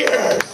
years.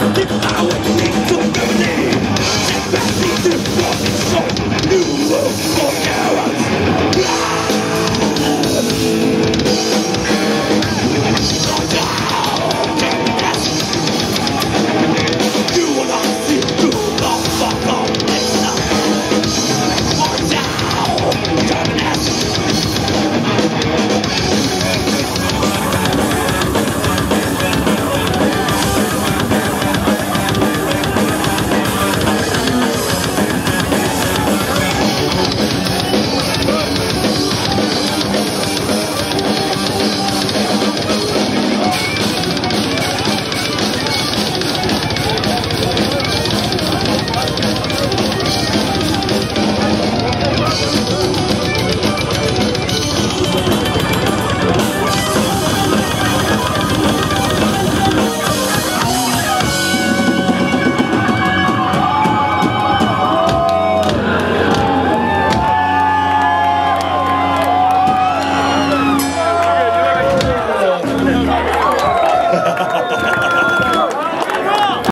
This